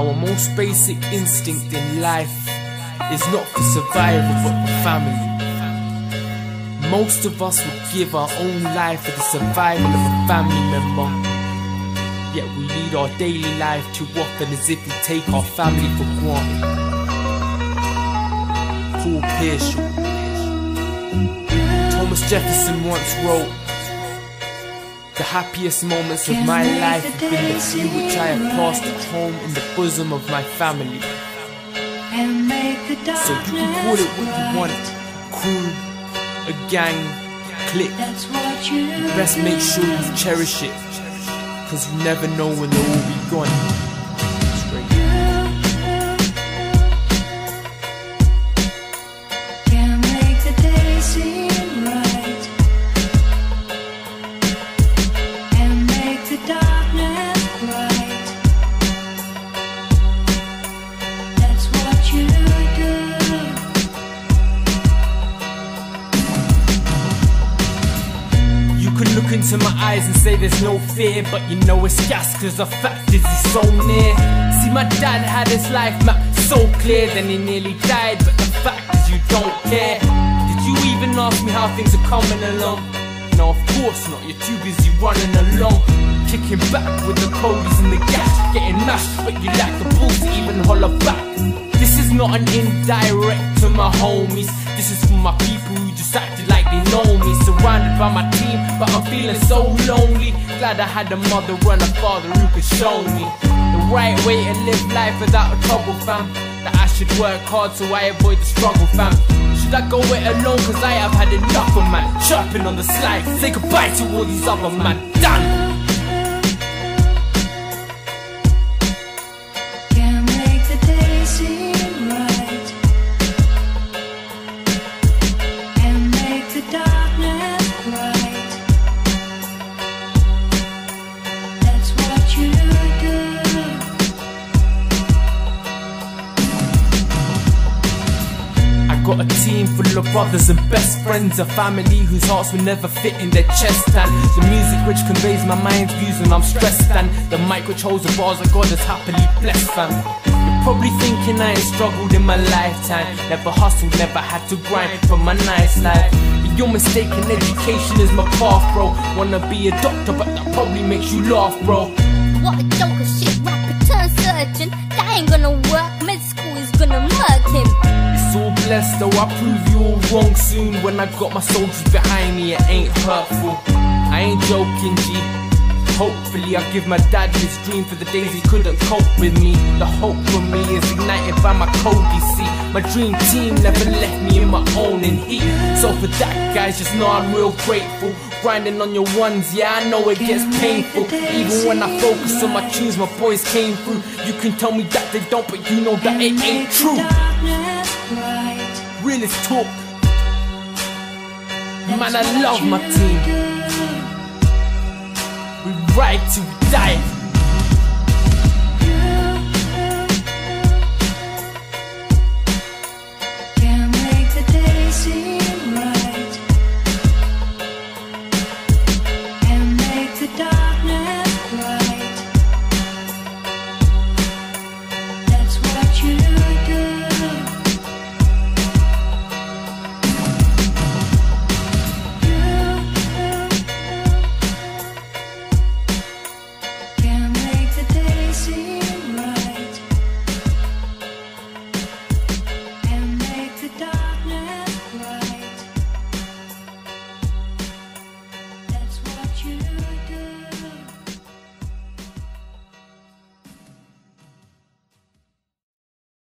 Our most basic instinct in life is not for survival but for family. Most of us would give our own life for the survival of a family member. Yet we lead our daily life too often as if we take our family for granted. Paul Pearsall. Thomas Jefferson once wrote, The happiest moments of my life have been the few which I have passed at home in the bosom of my family. So you can call it what you want, crew, a gang, clique. You Best make sure you cherish it, cause you never know when they will be gone. Into my eyes and say there's no fear, but you know it's gas, cause the fact is he's so near. See, my dad had his life mapped so clear, then he nearly died, but the fact is you don't care. Did you even ask me how things are coming along? No, of course not, you're too busy running along. Kicking back with the codies and the gas, getting mashed, but you lack the balls to even holler back. This is not an indirect to my homies. This is for my people who just acted like they know me. Surrounded by my I'm feeling so lonely. Glad I had a mother and a father who could show me the right way to live life without a trouble, fam. That I should work hard so I avoid the struggle, fam. Should I go it alone? Cause I have had enough of man. Chirping on the slide, say goodbye to all these other man. Done! Got a team full of brothers and best friends, a family whose hearts will never fit in their chest. And the music which conveys my mind's views when I'm stressed, and the mic which holds the bars that God has happily blessed, fam. You're probably thinking I ain't struggled in my lifetime, never hustled, never had to grind for my nice life. But you're mistaken, education is my path, bro. Wanna be a doctor, but that probably makes you laugh, bro. What a joke of shit, rapper turn surgeon. That ain't gonna work, med school is gonna murk him. Blessed, though I prove you all wrong soon. When I got my soldiers behind me, it ain't hurtful. I ain't joking, G. Hopefully, I give my dad his dream for the days he couldn't cope with me. The hope for me is ignited by my code, you see. My dream team never left me in my own in heat. So for that, guys, just know I'm real grateful. Grinding on your ones, yeah, I know it gets painful. Even when I focus on my tunes, my boys came through. You can tell me that they don't, but you know that it ain't true. Realest talk. Man, I love my team. We ride we die.